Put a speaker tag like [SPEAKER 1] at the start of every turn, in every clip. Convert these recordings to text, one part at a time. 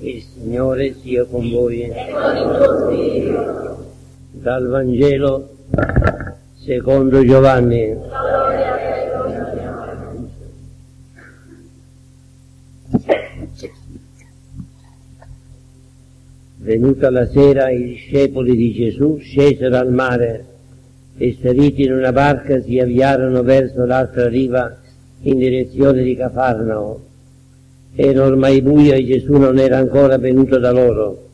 [SPEAKER 1] Il Signore sia con voi. Dal Vangelo secondo Giovanni. Venuta la sera i discepoli di Gesù scesero al mare e saliti in una barca si avviarono verso l'altra riva in direzione di Cafarnao. Era ormai buio e Gesù non era ancora venuto da loro.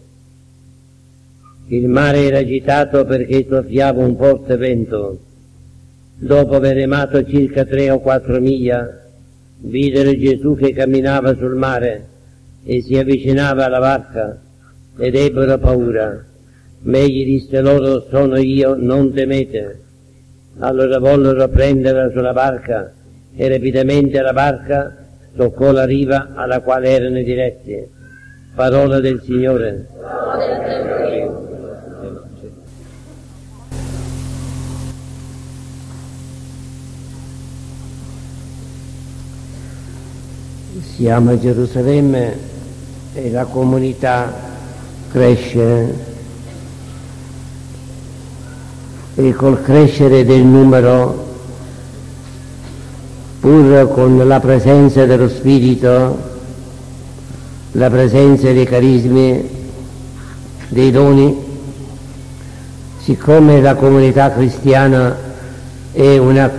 [SPEAKER 1] Il mare era agitato perché soffiava un forte vento. Dopo aver remato circa tre o quattro miglia, videro Gesù che camminava sul mare e si avvicinava alla barca ed ebbero paura. Ma egli disse loro, sono io, non temete. Allora vollero prenderla sulla barca e rapidamente la barca toccò la riva alla quale erano diretti. Parola del Signore. Siamo a Gerusalemme e la comunità cresce e col crescere del numero pur con la presenza dello Spirito, la presenza dei carismi, dei doni, siccome la comunità cristiana è una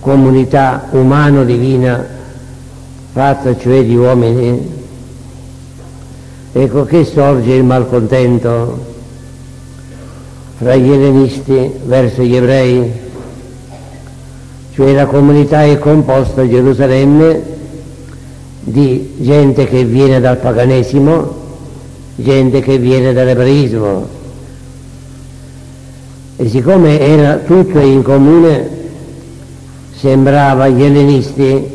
[SPEAKER 1] comunità umano-divina, fatta cioè di uomini, ecco che sorge il malcontento fra gli ellenisti verso gli ebrei, cioè la comunità è composta a Gerusalemme di gente che viene dal paganesimo, gente che viene dall'ebraismo. E siccome era tutto in comune, sembrava agli ellenisti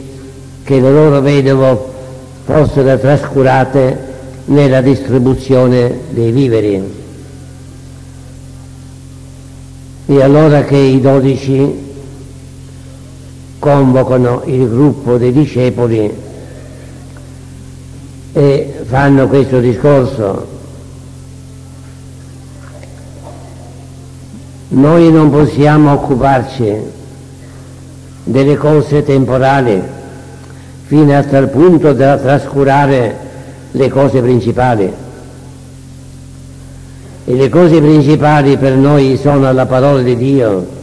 [SPEAKER 1] che le loro vedove fossero trascurate nella distribuzione dei viveri. E allora che i dodici convocano il gruppo dei discepoli e fanno questo discorso. Noi non possiamo occuparci delle cose temporali fino a tal punto da trascurare le cose principali. E le cose principali per noi sono la parola di Dio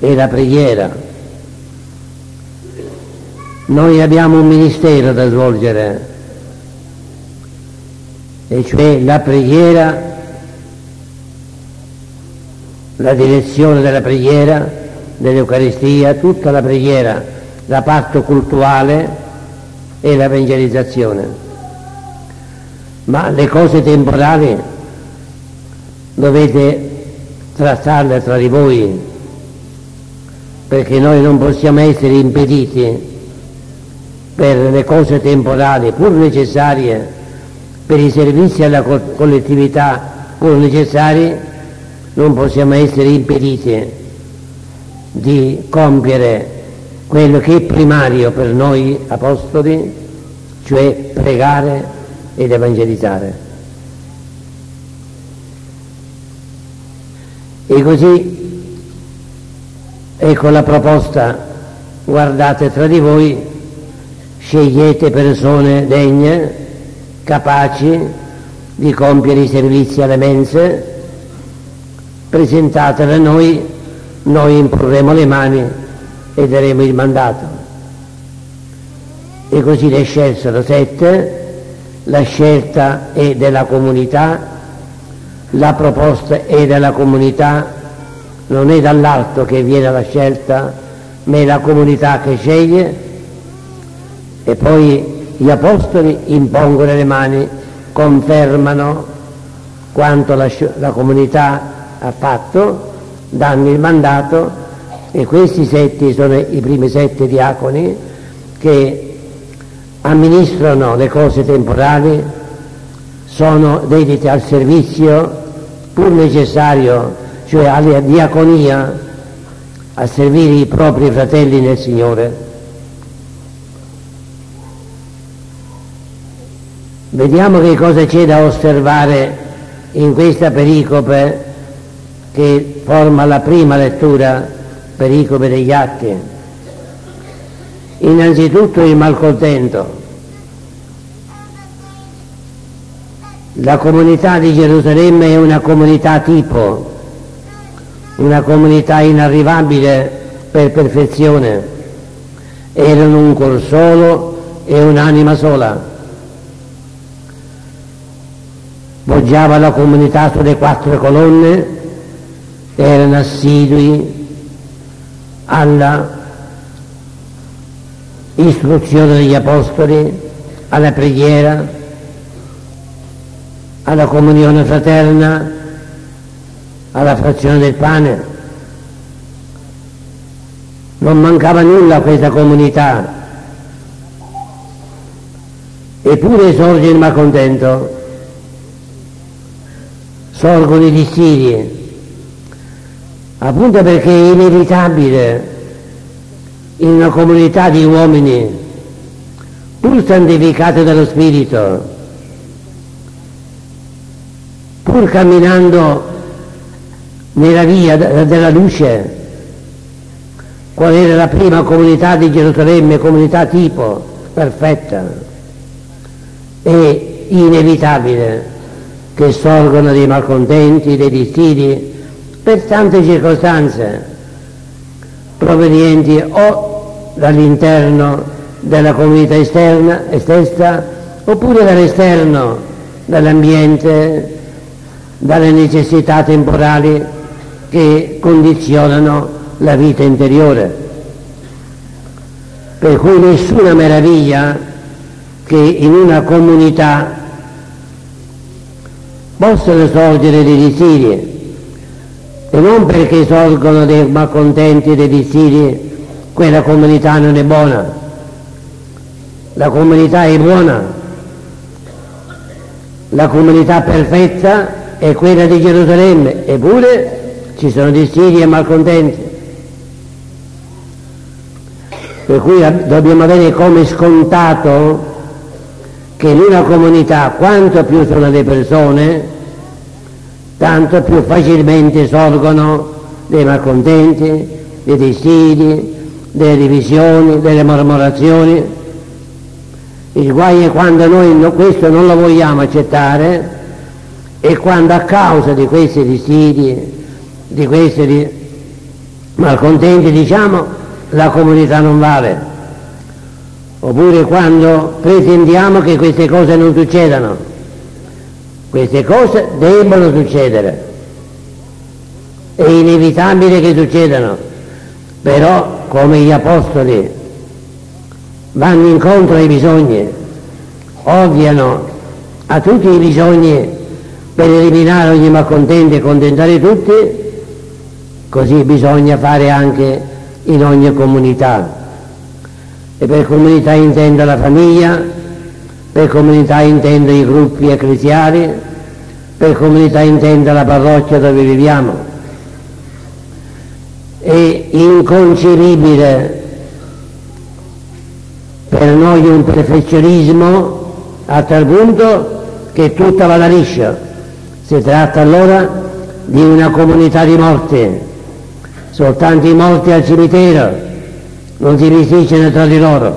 [SPEAKER 1] e la preghiera. Noi abbiamo un ministero da svolgere, e cioè la preghiera, la direzione della preghiera, dell'Eucaristia, tutta la preghiera, la parte cultuale e l'evangelizzazione. Ma le cose temporali dovete trattarle tra di voi perché noi non possiamo essere impediti per le cose temporali pur necessarie, per i servizi alla collettività pur necessari, non possiamo essere impediti di compiere quello che è primario per noi apostoli, cioè pregare ed evangelizzare. E così Ecco la proposta, guardate tra di voi, scegliete persone degne, capaci di compiere i servizi alle mense, presentatele a noi, noi imporremo le mani e daremo il mandato. E così ne scelsero sette, la scelta è della comunità, la proposta è della comunità non è dall'alto che viene la scelta, ma è la comunità che sceglie e poi gli apostoli impongono le mani, confermano quanto la, la comunità ha fatto, danno il mandato e questi sette sono i primi sette diaconi che amministrano le cose temporali, sono dediti al servizio pur necessario cioè alla diaconia, a servire i propri fratelli nel Signore. Vediamo che cosa c'è da osservare in questa pericope che forma la prima lettura, pericope degli atti. Innanzitutto il malcontento. La comunità di Gerusalemme è una comunità tipo, una comunità inarrivabile per perfezione. Erano un cor solo e un'anima sola poggiava la comunità sulle quattro colonne, erano assidui alla istruzione degli apostoli, alla preghiera, alla comunione fraterna, alla frazione del pane. Non mancava nulla a questa comunità. Eppure sorge il malcontento sorgono i dissidi, appunto perché è inevitabile in una comunità di uomini pur santificati dallo Spirito, pur camminando nella via della luce, qual era la prima comunità di Gerusalemme, comunità tipo, perfetta, è inevitabile che sorgono dei malcontenti, dei dissidi, per tante circostanze provenienti o dall'interno della comunità esterna, stessa, oppure dall'esterno, dall'ambiente, dalle necessità temporali che condizionano la vita interiore. Per cui nessuna meraviglia che in una comunità possono sorgere dei dissidi e non perché sorgono dei malcontenti dei dissidi quella comunità non è buona la comunità è buona la comunità perfetta è quella di Gerusalemme eppure ci sono dissidi e malcontenti per cui dobbiamo avere come scontato che in una comunità quanto più sono le persone, tanto più facilmente sorgono dei malcontenti, dei dissidi, delle divisioni, delle mormorazioni. Il guai è quando noi questo non lo vogliamo accettare e quando a causa di questi dissidi, di questi malcontenti, diciamo, la comunità non vale. Oppure quando pretendiamo che queste cose non succedano. Queste cose debbono succedere, è inevitabile che succedano, però come gli apostoli vanno incontro ai bisogni, ovviano a tutti i bisogni per eliminare ogni malcontento e contentare tutti, così bisogna fare anche in ogni comunità e per comunità intendo la famiglia, per comunità intendo i gruppi ecclesiali, per comunità intendo la parrocchia dove viviamo. È inconcepibile per noi un perfezionismo a tal punto che tutta va da liscio. Si tratta allora di una comunità di morte, soltanto i morti al cimitero non si bisticciano tra di loro,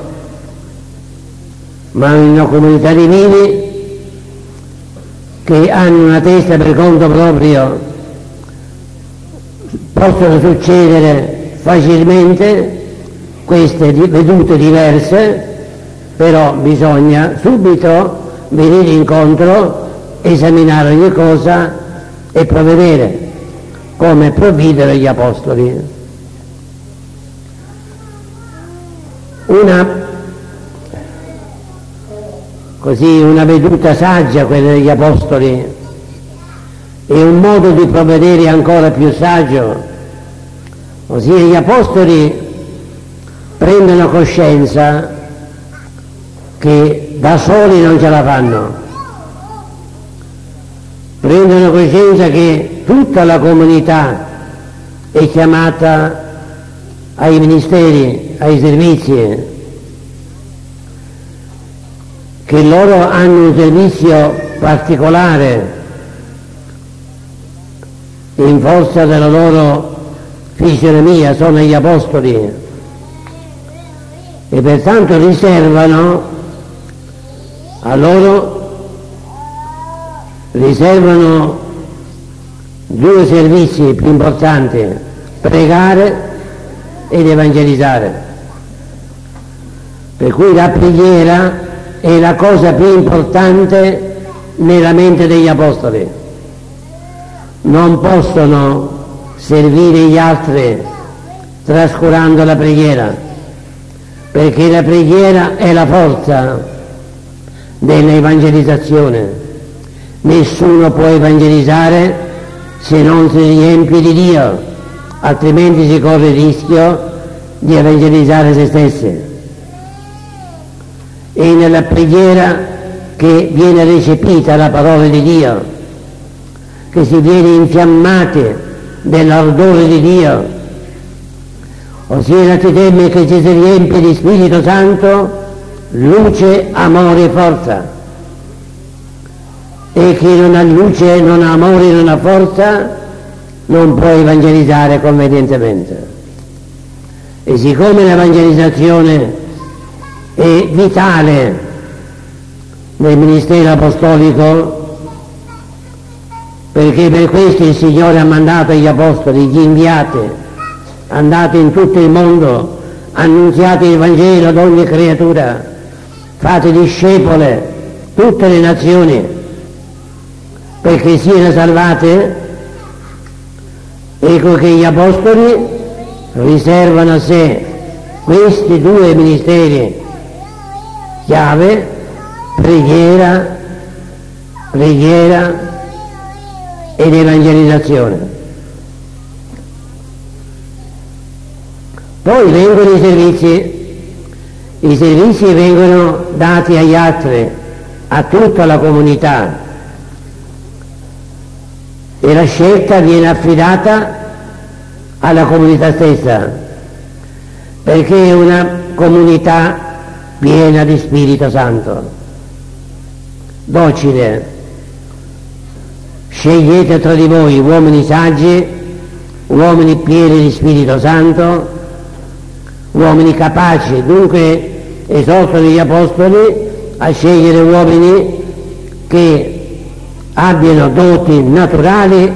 [SPEAKER 1] ma una comunità di vivi che hanno una testa per conto proprio, possono succedere facilmente queste vedute diverse, però bisogna subito venire incontro, esaminare ogni cosa e provvedere come provvidero gli apostoli. una, così, una veduta saggia quella degli Apostoli e un modo di provvedere ancora più saggio, ossia gli Apostoli prendono coscienza che da soli non ce la fanno, prendono coscienza che tutta la comunità è chiamata ai ministeri, ai servizi, che loro hanno un servizio particolare in forza della loro fisionomia, sono gli apostoli e pertanto riservano a loro riservano due servizi più importanti, pregare ed evangelizzare. Per cui la preghiera è la cosa più importante nella mente degli apostoli. Non possono servire gli altri trascurando la preghiera, perché la preghiera è la forza dell'evangelizzazione. Nessuno può evangelizzare se non si riempie di Dio, altrimenti si corre il rischio di evangelizzare se stessi e nella preghiera che viene recepita la parola di Dio, che si viene infiammati dell'ardore di Dio, ossia la teme che ci si riempie di Spirito Santo, luce, amore e forza. E chi non ha luce, non ha amore, non ha forza, non può evangelizzare convenientemente. E siccome l'evangelizzazione è vitale nel ministero apostolico perché per questo il Signore ha mandato gli apostoli, gli inviati, andate in tutto il mondo, annunziate il Vangelo ad ogni creatura, fate discepole tutte le nazioni perché siano salvate. Ecco che gli apostoli riservano a sé questi due ministeri chiave, preghiera, preghiera ed evangelizzazione. Poi vengono i servizi, i servizi vengono dati agli altri, a tutta la comunità e la scelta viene affidata alla comunità stessa, perché è una comunità piena di Spirito Santo, docile. Scegliete tra di voi uomini saggi, uomini pieni di Spirito Santo, uomini capaci. Dunque esortano gli Apostoli a scegliere uomini che abbiano doti naturali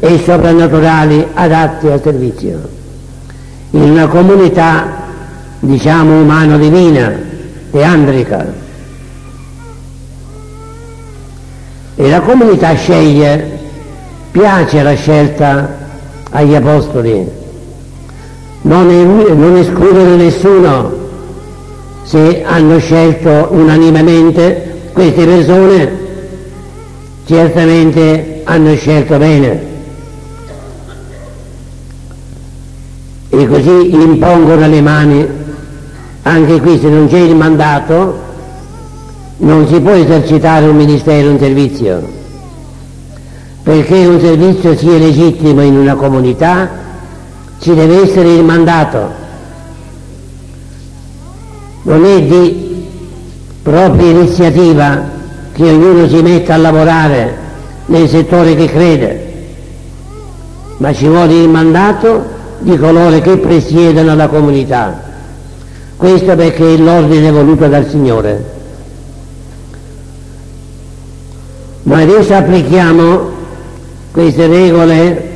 [SPEAKER 1] e soprannaturali adatti al servizio. In una comunità, diciamo, umano-divina, e andrica. E la comunità sceglie, piace la scelta agli apostoli, non, non escludono nessuno se hanno scelto unanimemente queste persone, certamente hanno scelto bene. E così impongono le mani. Anche qui se non c'è il mandato non si può esercitare un ministero, un servizio, perché un servizio sia legittimo in una comunità ci deve essere il mandato, non è di propria iniziativa che ognuno si metta a lavorare nel settore che crede, ma ci vuole il mandato di coloro che presiedono la comunità. Questo perché è l'ordine voluto dal Signore. Ma adesso applichiamo queste regole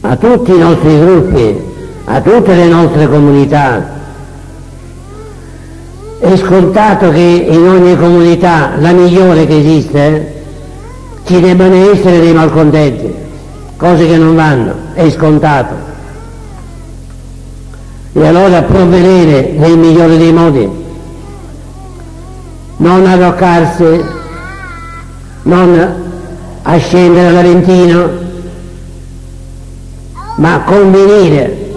[SPEAKER 1] a tutti i nostri gruppi, a tutte le nostre comunità. È scontato che in ogni comunità, la migliore che esiste, ci debbano essere dei malcontenti, cose che non vanno, è scontato e allora provvedere nel migliore dei modi, non arroccarsi, non ascendere all'Aventino, ma convenire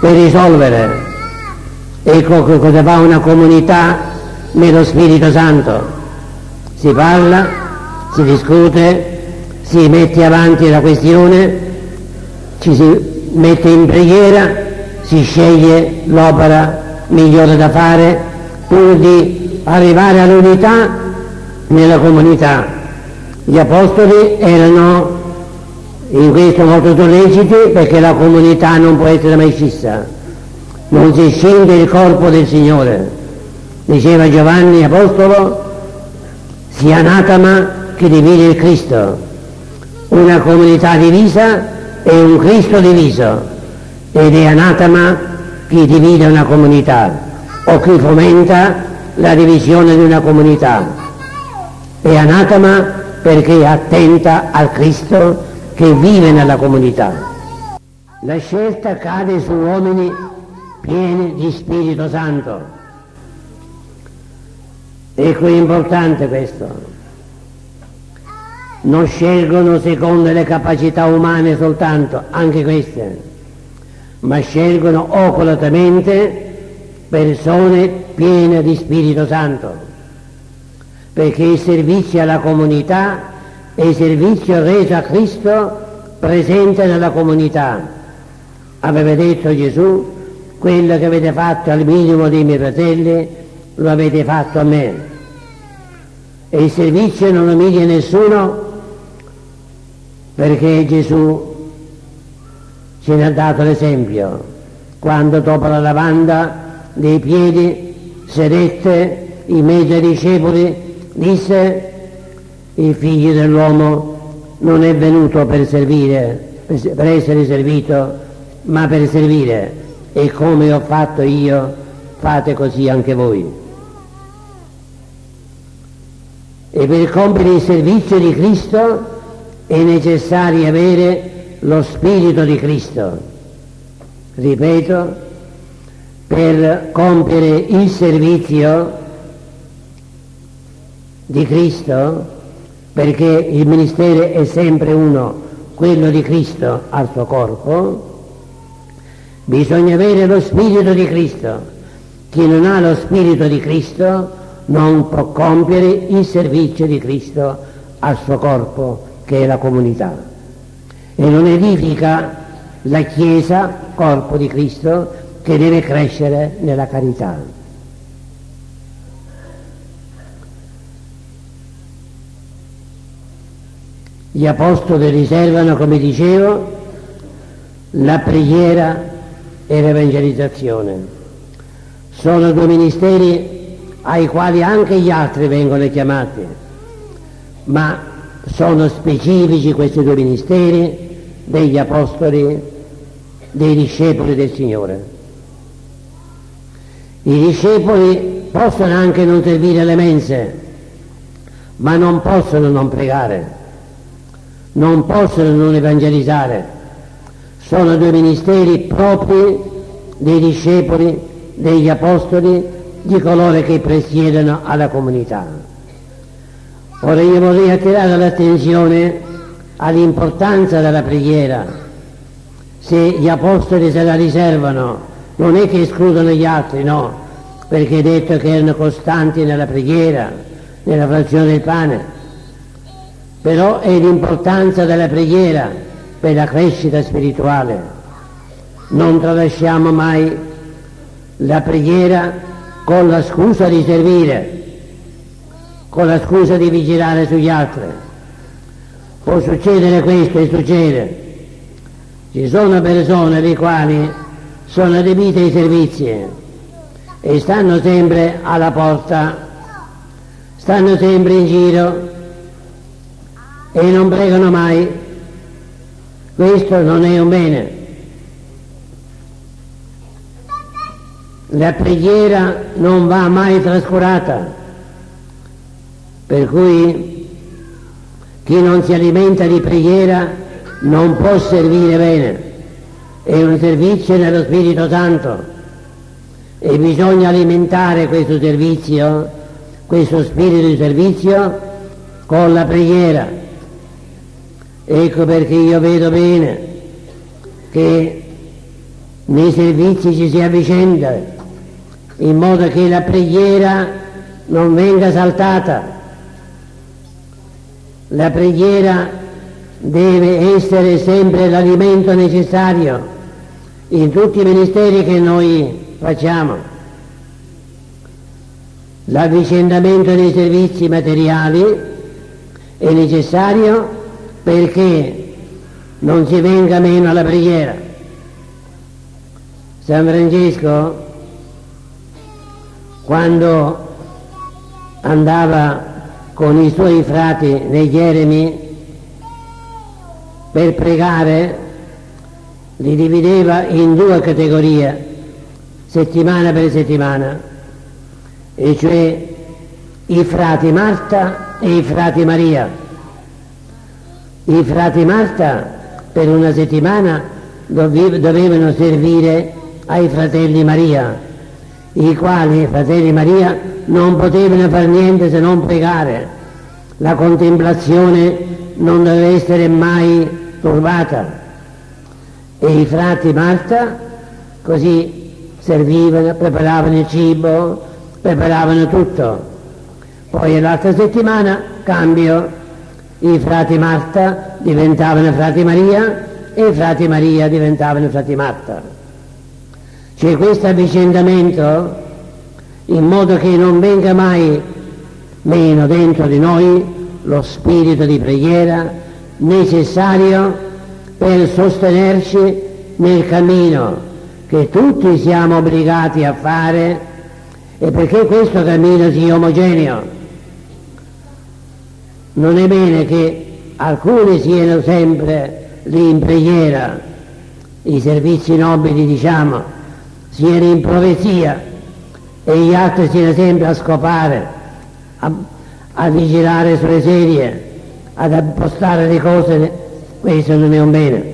[SPEAKER 1] per risolvere. Ecco cosa fa una comunità nello Spirito Santo. Si parla, si discute, si mette avanti la questione, ci si mette in preghiera si sceglie l'opera migliore da fare pur di arrivare all'unità nella comunità. Gli apostoli erano in questo molto solleciti perché la comunità non può essere mai fissa, non si scende il corpo del Signore. Diceva Giovanni Apostolo, sia anatema che divide il Cristo, una comunità divisa e un Cristo diviso, ed è anatema chi divide una comunità o chi fomenta la divisione di una comunità. È anatema perché è attenta al Cristo che vive nella comunità. La scelta cade su uomini pieni di Spirito Santo. Ecco è importante questo. Non scelgono secondo le capacità umane soltanto, anche queste, ma scelgono oculatamente persone piene di Spirito Santo, perché il servizio alla comunità è il servizio reso a Cristo presente nella comunità. Aveva detto Gesù, quello che avete fatto al minimo dei miei fratelli, lo avete fatto a me. E il servizio non umilia nessuno perché Gesù ce ne ha dato l'esempio quando dopo la lavanda dei piedi sedette in mezzo ai discepoli, disse il figlio dell'uomo non è venuto per servire, per essere servito, ma per servire e come ho fatto io, fate così anche voi. E per compiere il servizio di Cristo è necessario avere lo Spirito di Cristo. Ripeto, per compiere il servizio di Cristo, perché il ministero è sempre uno, quello di Cristo al suo corpo, bisogna avere lo Spirito di Cristo. Chi non ha lo Spirito di Cristo non può compiere il servizio di Cristo al suo corpo, che è la comunità. E non edifica la Chiesa, corpo di Cristo, che deve crescere nella carità. Gli apostoli riservano, come dicevo, la preghiera e l'evangelizzazione. Sono due ministeri ai quali anche gli altri vengono chiamati, ma sono specifici questi due ministeri degli apostoli, dei discepoli del Signore. I discepoli possono anche non servire le mense, ma non possono non pregare, non possono non evangelizzare. Sono due ministeri propri dei discepoli, degli apostoli, di coloro che presiedono alla comunità. Ora io vorrei attirare l'attenzione all'importanza della preghiera. Se gli apostoli se la riservano non è che escludono gli altri, no, perché è detto che erano costanti nella preghiera, nella frazione del pane, però è l'importanza della preghiera per la crescita spirituale. Non tralasciamo mai la preghiera con la scusa di servire, con la scusa di vigilare sugli altri. Può succedere questo e succede. Ci sono persone le quali sono adibite ai servizi e stanno sempre alla porta, stanno sempre in giro e non pregano mai. Questo non è un bene. La preghiera non va mai trascurata, per cui chi non si alimenta di preghiera non può servire bene è un servizio nello Spirito Santo e bisogna alimentare questo servizio, questo spirito di servizio con la preghiera. Ecco perché io vedo bene che nei servizi ci si avvicenda in modo che la preghiera non venga saltata. La preghiera deve essere sempre l'alimento necessario in tutti i ministeri che noi facciamo. L'avvicendamento dei servizi materiali è necessario perché non si venga meno alla preghiera. San Francesco, quando andava con i suoi frati negli eremi per pregare, li divideva in due categorie, settimana per settimana, e cioè i frati Marta e i frati Maria. I frati Marta per una settimana dovevano servire ai fratelli Maria, i quali, i fratelli Maria, non potevano fare niente se non pregare. La contemplazione non deve essere mai turbata. E i frati Marta così servivano, preparavano il cibo, preparavano tutto. Poi l'altra settimana cambio, i frati Marta diventavano frati Maria e i frati Maria diventavano frati Marta. C'è questo avvicendamento in modo che non venga mai meno dentro di noi lo spirito di preghiera necessario per sostenerci nel cammino che tutti siamo obbligati a fare e perché questo cammino sia omogeneo. Non è bene che alcuni siano sempre lì in preghiera, i servizi nobili diciamo, siano in profezia e gli altri siano sempre a scopare, a, a vigilare sulle sedie, ad appostare le cose, questo non è un bene.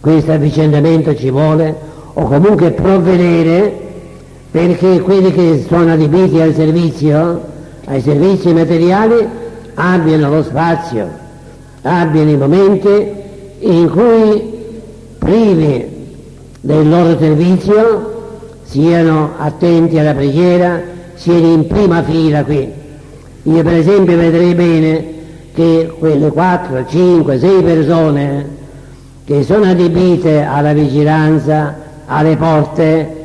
[SPEAKER 1] Questo avvicendamento ci vuole, o comunque provvedere perché quelli che sono adibiti al servizio, ai servizi materiali, abbiano lo spazio, abbiano i momenti in cui privi del loro servizio siano attenti alla preghiera, siano in prima fila qui. Io per esempio vedrei bene che quelle 4, 5, 6 persone che sono adibite alla vigilanza, alle porte,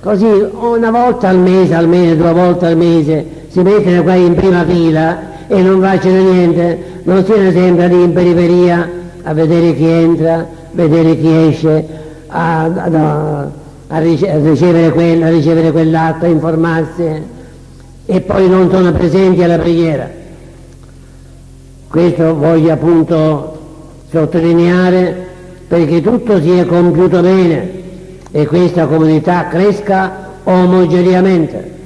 [SPEAKER 1] così una volta al mese, almeno due volte al mese, si mettono qua in prima fila e non facciano niente, non siano sempre lì in periferia a vedere chi entra, vedere chi esce, a, a, a ricevere quello, a ricevere quell'atto, a informarsi e poi non sono presenti alla preghiera. Questo voglio appunto sottolineare perché tutto sia compiuto bene e questa comunità cresca omogeneamente.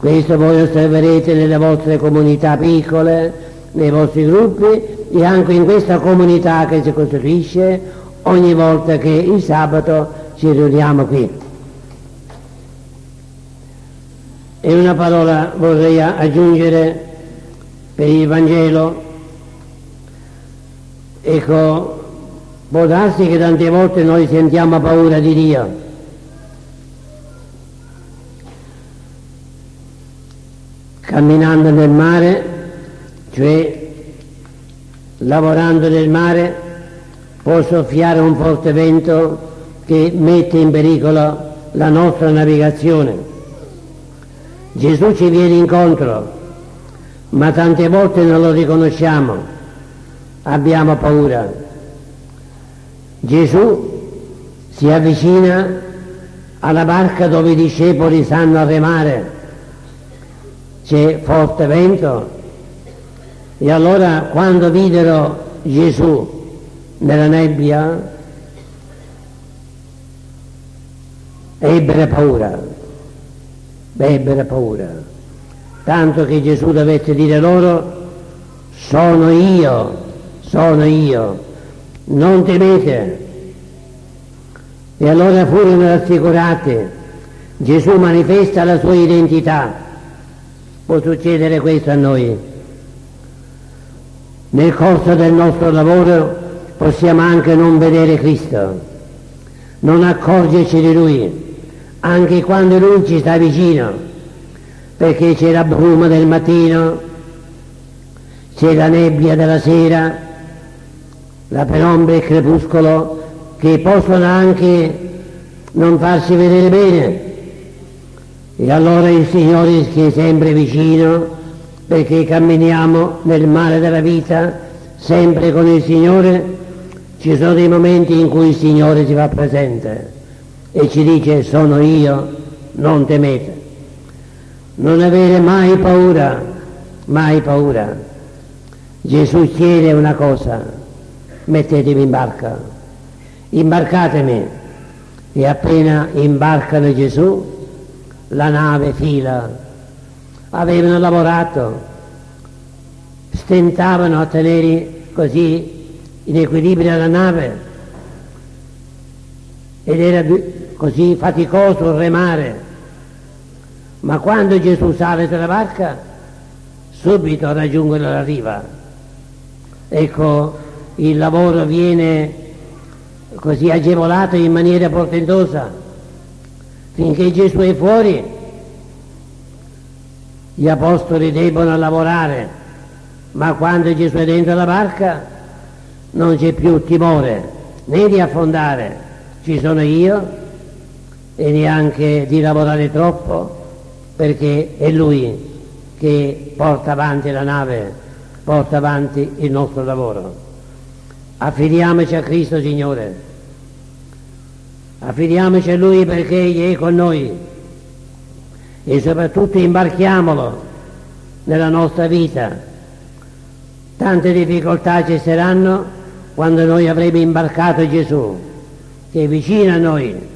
[SPEAKER 1] Questo voi osserverete nelle vostre comunità piccole, nei vostri gruppi e anche in questa comunità che si costruisce ogni volta che il sabato ci riuniamo qui. E una parola vorrei aggiungere per il Vangelo. Ecco, può darsi che tante volte noi sentiamo paura di Dio. Camminando nel mare, cioè lavorando nel mare, può soffiare un forte vento che mette in pericolo la nostra navigazione. Gesù ci viene incontro, ma tante volte non lo riconosciamo, abbiamo paura. Gesù si avvicina alla barca dove i discepoli sanno remare, c'è forte vento. E allora quando videro Gesù nella nebbia ebbero paura, ebbero paura, tanto che Gesù dovette dire loro, sono io, sono io, non temete. E allora furono rassicurati, Gesù manifesta la sua identità, può succedere questo a noi. Nel corso del nostro lavoro possiamo anche non vedere Cristo, non accorgerci di Lui, anche quando lui ci sta vicino, perché c'è la bruma del mattino, c'è la nebbia della sera, la penombra e il crepuscolo che possono anche non farsi vedere bene. E allora il Signore che è sempre vicino, perché camminiamo nel mare della vita, sempre con il Signore, ci sono dei momenti in cui il Signore si fa presente e ci dice sono io, non temete. Non avere mai paura, mai paura. Gesù chiede una cosa, mettetevi in barca, imbarcatemi. E appena imbarcano Gesù, la nave fila. Avevano lavorato, stentavano a tenere così in equilibrio la nave ed era così faticoso remare. Ma quando Gesù sale sulla barca, subito raggiungono la riva. Ecco, il lavoro viene così agevolato in maniera portentosa. Finché Gesù è fuori, gli apostoli debbono lavorare, ma quando Gesù è dentro la barca non c'è più timore né di affondare, ci sono io e neanche di lavorare troppo perché è Lui che porta avanti la nave, porta avanti il nostro lavoro. Affidiamoci a Cristo Signore, affidiamoci a Lui perché Egli è con noi e soprattutto imbarchiamolo nella nostra vita. Tante difficoltà ci saranno quando noi avremo imbarcato Gesù, che è vicino a noi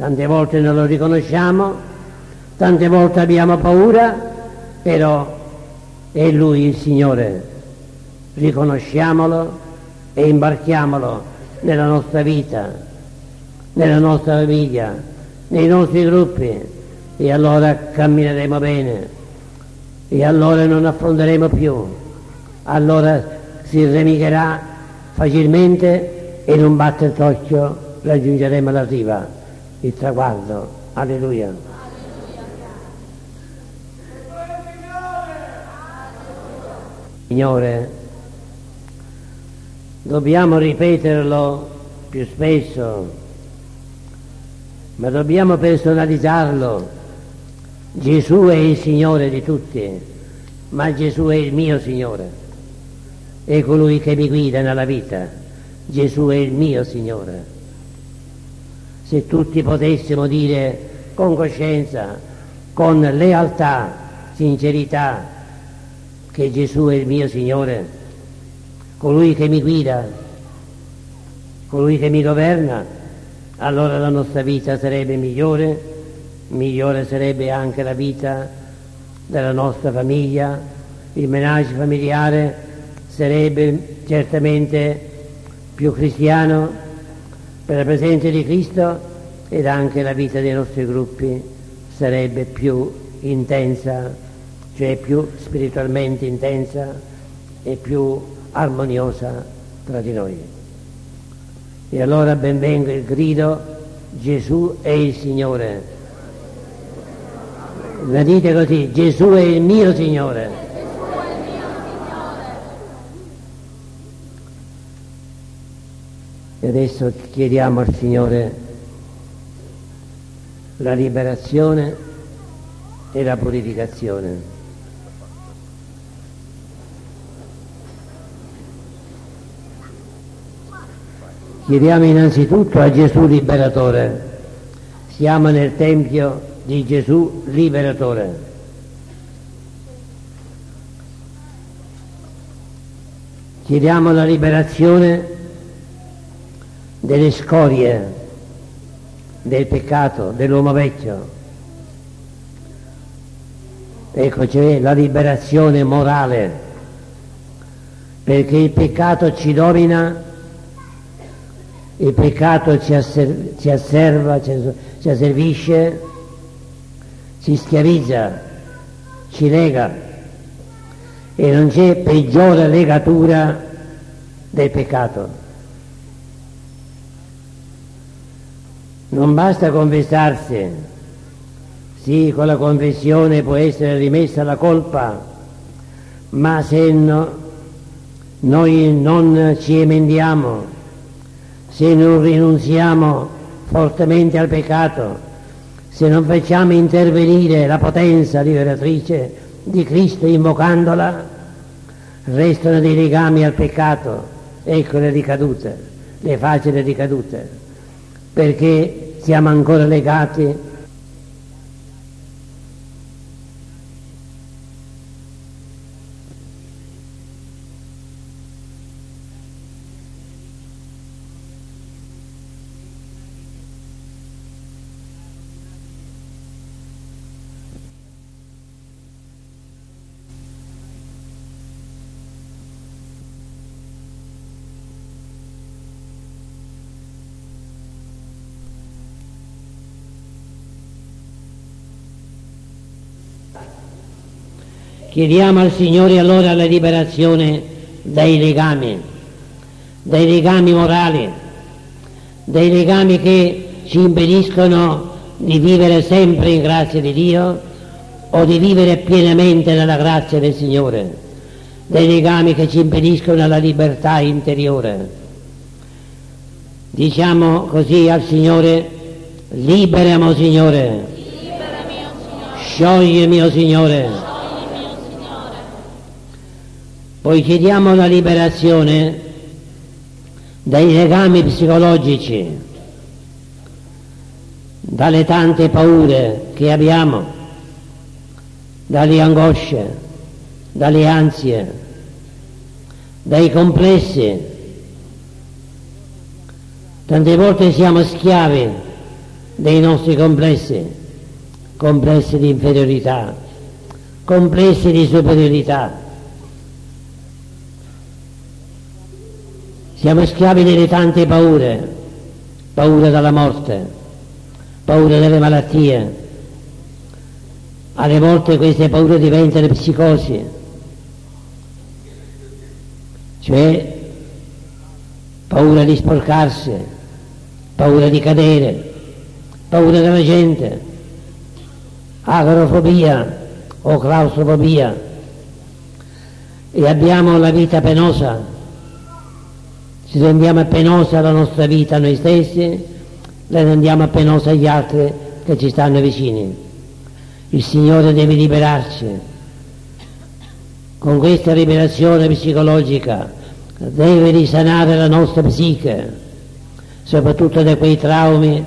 [SPEAKER 1] Tante volte non lo riconosciamo, tante volte abbiamo paura, però è Lui il Signore. Riconosciamolo e imbarchiamolo nella nostra vita, nella nostra famiglia, nei nostri gruppi e allora cammineremo bene e allora non affonderemo più, allora si remigherà facilmente e in un batter d'occhio raggiungeremo la riva il traguardo. Alleluia. Signore, dobbiamo ripeterlo più spesso, ma dobbiamo personalizzarlo. Gesù è il Signore di tutti, ma Gesù è il mio Signore. È colui che mi guida nella vita. Gesù è il mio Signore se tutti potessimo dire con coscienza, con lealtà, sincerità, che Gesù è il mio Signore, colui che mi guida, colui che mi governa, allora la nostra vita sarebbe migliore, migliore sarebbe anche la vita della nostra famiglia, il menage familiare sarebbe certamente più cristiano, per la presenza di Cristo ed anche la vita dei nostri gruppi sarebbe più intensa, cioè più spiritualmente intensa e più armoniosa tra di noi. E allora benvenga il grido Gesù è il Signore. La dite così, Gesù è il mio Signore. E adesso chiediamo al Signore la liberazione e la purificazione. Chiediamo innanzitutto a Gesù liberatore. Siamo nel Tempio di Gesù liberatore. Chiediamo la liberazione delle scorie del peccato dell'uomo vecchio. Ecco, c'è la liberazione morale, perché il peccato ci domina, il peccato ci, asser- ci asserva, ci, ci asservisce, ci schiavizza, ci lega. E non c'è peggiore legatura del peccato. Non basta confessarsi, sì, con la confessione può essere rimessa la colpa, ma se no, noi non ci emendiamo, se non rinunziamo fortemente al peccato, se non facciamo intervenire la potenza liberatrice di Cristo invocandola, restano dei legami al peccato, ecco le ricadute, le facili ricadute, perché siamo ancora legati Chiediamo al Signore allora la liberazione dai legami, dai legami morali, dai legami che ci impediscono di vivere sempre in grazia di Dio o di vivere pienamente nella grazia del Signore, dai legami che ci impediscono la libertà interiore. Diciamo così al Signore, liberamo Signore, scioglimi o Signore poi chiediamo la liberazione dai legami psicologici, dalle tante paure che abbiamo, dalle angosce, dalle ansie, dai complessi. Tante volte siamo schiavi dei nostri complessi, complessi di inferiorità, complessi di superiorità Siamo schiavi delle tante paure, paura dalla morte, paura delle malattie. Alle volte queste paure diventano psicosi, cioè paura di sporcarsi, paura di cadere, paura della gente, agrofobia o claustrofobia. E abbiamo la vita penosa ci rendiamo penosa la nostra vita noi stessi, la rendiamo penosa agli altri che ci stanno vicini. Il Signore deve liberarci. Con questa liberazione psicologica deve risanare la nostra psiche, soprattutto da quei traumi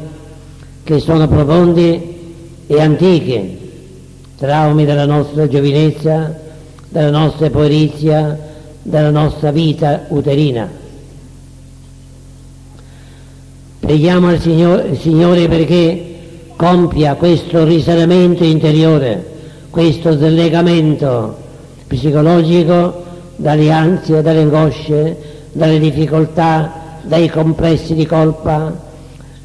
[SPEAKER 1] che sono profondi e antichi, traumi della nostra giovinezza, della nostra poerizia, della nostra vita uterina. Preghiamo al Signore, Signore perché compia questo risanamento interiore, questo slegamento psicologico dalle ansie, dalle angosce, dalle difficoltà, dai complessi di colpa,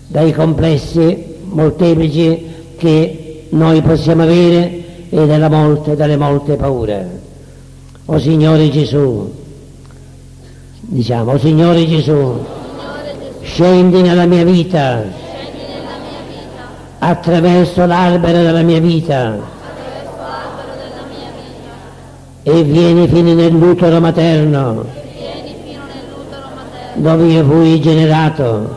[SPEAKER 1] dai complessi molteplici che noi possiamo avere e dalla molte, dalle molte paure. O Signore Gesù, diciamo, o Signore Gesù, scendi nella mia vita, attraverso l'albero della mia vita, e vieni fino nell'utero materno, dove io fui generato,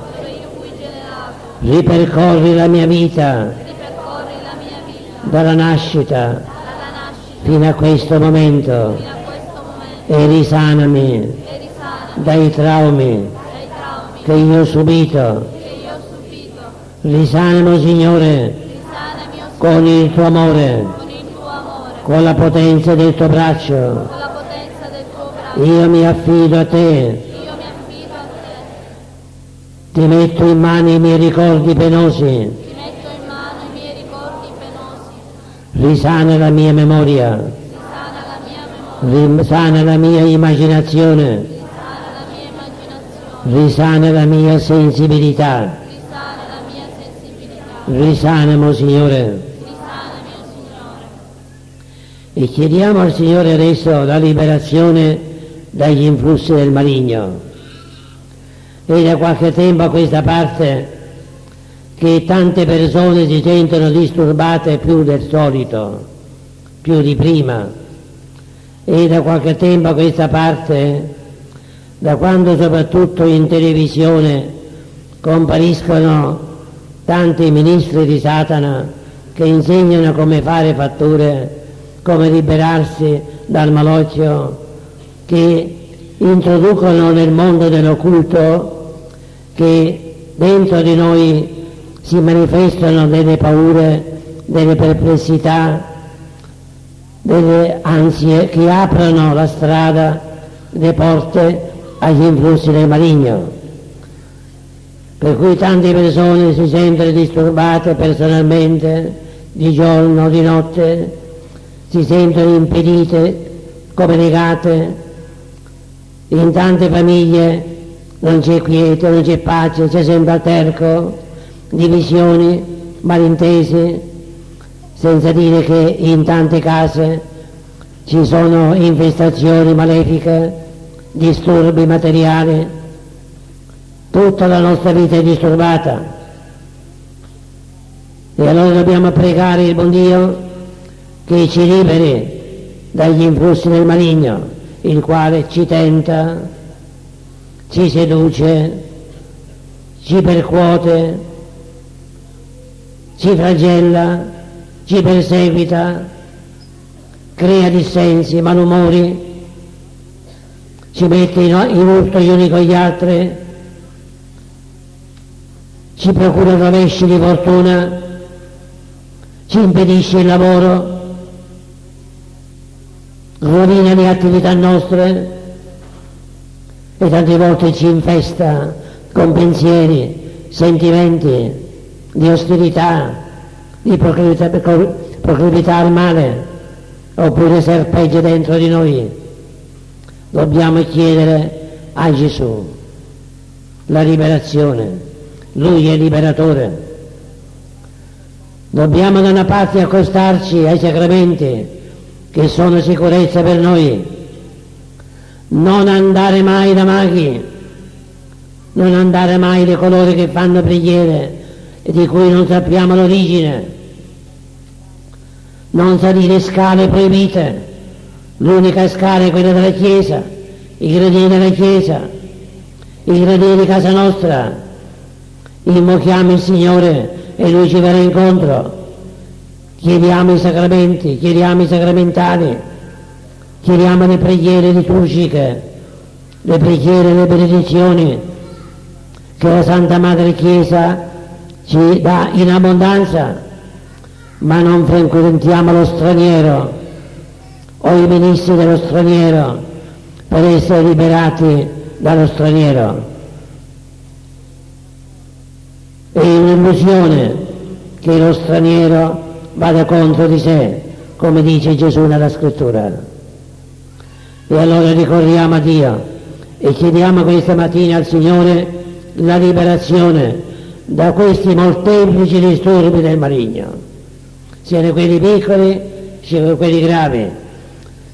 [SPEAKER 1] ripercorri la mia vita, dalla nascita fino a questo momento, e risanami. dai traumi che io ho subito. Risanami, Signore, con il tuo amore, con la potenza del tuo braccio. Io mi affido a te. Ti metto in mano i miei ricordi penosi. Risana la mia memoria. Risana la mia immaginazione risana la mia sensibilità. Risanamo, Signore. E chiediamo al Signore adesso la liberazione dagli influssi del maligno. E da qualche tempo a questa parte che tante persone si sentono disturbate più del solito, più di prima. E da qualche tempo a questa parte da quando soprattutto in televisione compariscono tanti ministri di Satana che insegnano come fare fatture, come liberarsi dal malocchio, che introducono nel mondo dell'occulto, che dentro di noi si manifestano delle paure, delle perplessità, delle ansie che aprono la strada, le porte agli influssi del maligno. Per cui tante persone si sentono disturbate personalmente, di giorno, di notte, si sentono impedite, come negate. In tante famiglie non c'è quiete, non c'è pace, c'è sempre alterco, divisioni, malintesi, senza dire che in tante case ci sono infestazioni malefiche, disturbi materiali, tutta la nostra vita è disturbata. E allora dobbiamo pregare il buon Dio che ci liberi dagli influssi del maligno, il quale ci tenta, ci seduce, ci percuote, ci flagella, ci perseguita, crea dissensi, malumori, ci mette in, urto gli uni con gli altri, ci procura rovesci di fortuna, ci impedisce il lavoro, rovina le attività nostre e tante volte ci infesta con pensieri, sentimenti di ostilità, di proclività, proclività al male oppure serpeggia dentro di noi. Dobbiamo chiedere a Gesù la liberazione. Lui è liberatore. Dobbiamo da una parte accostarci ai sacramenti che sono sicurezza per noi. Non andare mai da maghi, non andare mai di coloro che fanno preghiere e di cui non sappiamo l'origine. Non salire scale proibite, l'unica scala è quella della Chiesa, i gradini della Chiesa, i gradini di casa nostra. Invochiamo il Signore e Lui ci verrà incontro. Chiediamo i sacramenti, chiediamo i sacramentali, chiediamo le preghiere liturgiche, le preghiere, le benedizioni che la Santa Madre Chiesa ci dà in abbondanza, ma non frequentiamo lo straniero o i ministri dello straniero per essere liberati dallo straniero. È un'illusione che lo straniero vada contro di sé, come dice Gesù nella scrittura. E allora ricorriamo a Dio e chiediamo questa mattina al Signore la liberazione da questi molteplici disturbi del maligno, siano quelli piccoli siano quelli gravi.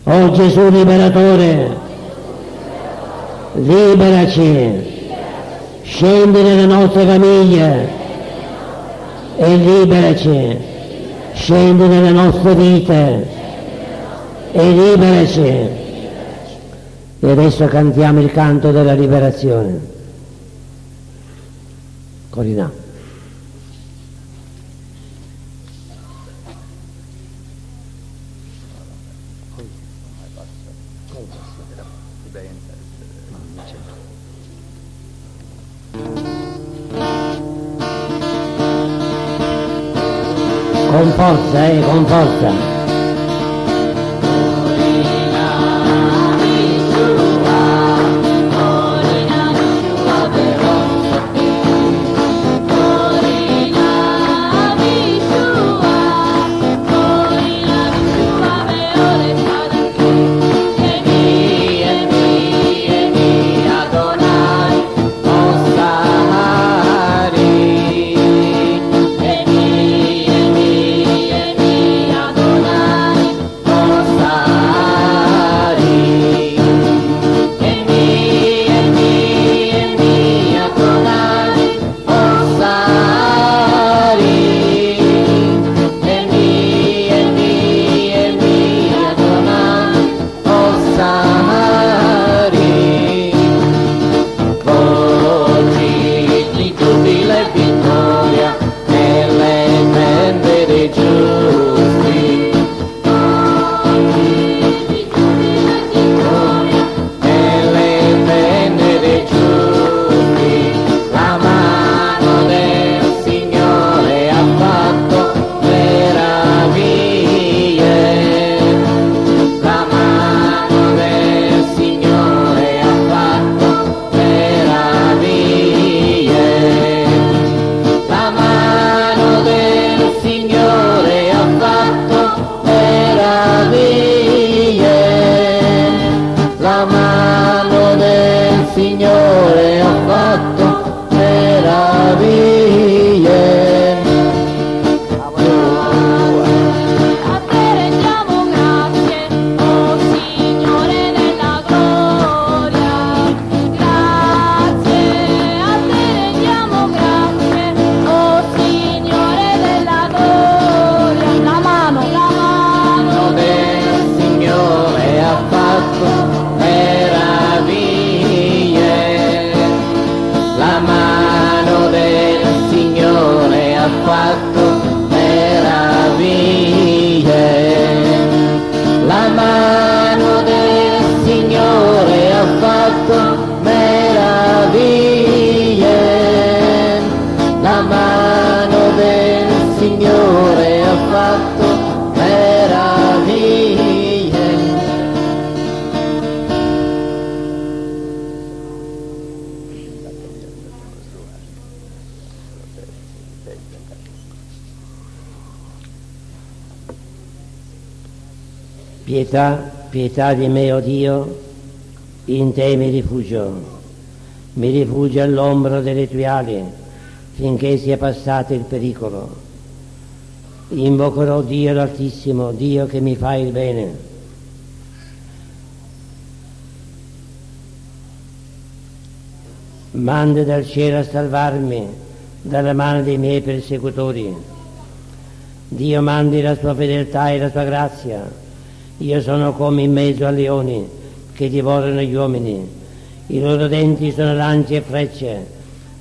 [SPEAKER 1] Oh Gesù liberatore, liberaci, scendi nelle nostre famiglie e liberaci, scendi nelle nostre vite e liberaci. E adesso cantiamo il canto della liberazione. Corina. Pietà di me, o oh Dio, in te mi rifugio. Mi rifugio all'ombra delle tue ali finché sia passato il pericolo. Invocherò Dio l'Altissimo, Dio che mi fa il bene. Manda dal cielo a salvarmi dalla mano dei miei persecutori. Dio mandi la sua fedeltà e la sua grazia. Io sono come in mezzo a leoni che divorano gli uomini. I loro denti sono lance e frecce,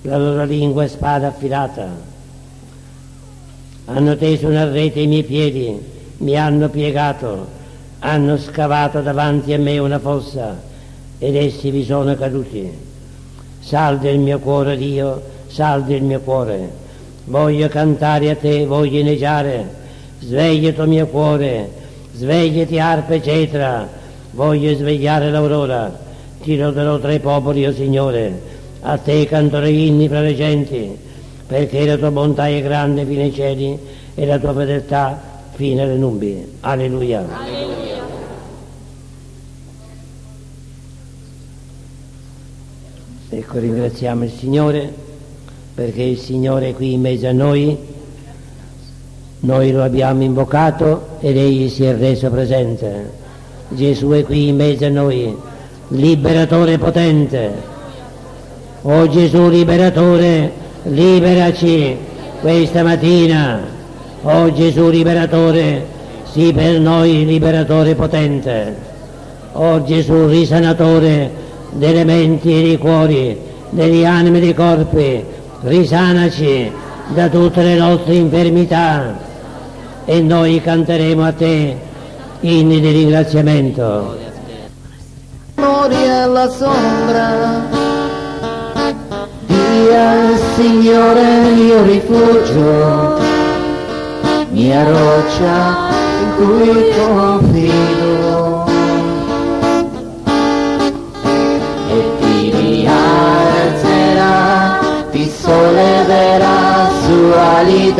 [SPEAKER 1] la loro lingua è spada affilata hanno teso una rete ai miei piedi, mi hanno piegato, hanno scavato davanti a me una fossa ed essi vi sono caduti. Salve il mio cuore, Dio, salve il mio cuore. Voglio cantare a te, voglio inneggiare. Svegliati, mio cuore, svegliati, arpe, cetra. Voglio svegliare l'aurora. Ti loderò tra i popoli, o oh Signore. A te canterò inni fra le genti perché la tua bontà è grande fino ai cieli e la tua fedeltà fino alle nubi. Alleluia. Alleluia. Ecco, ringraziamo il Signore perché il Signore è qui in mezzo a noi, noi lo abbiamo invocato ed Egli si è reso presente. Gesù è qui in mezzo a noi, liberatore potente. O oh Gesù liberatore, liberaci questa mattina, oh Gesù liberatore, sii per noi liberatore potente, oh Gesù risanatore delle menti e dei cuori, degli animi e dei corpi, risanaci da tutte le nostre infermità e noi canteremo a te inni di ringraziamento.
[SPEAKER 2] Mori alla sombra sia Signore mio rifugio, mia roccia in cui confido. E ti rialzerà, ti solleverà su ali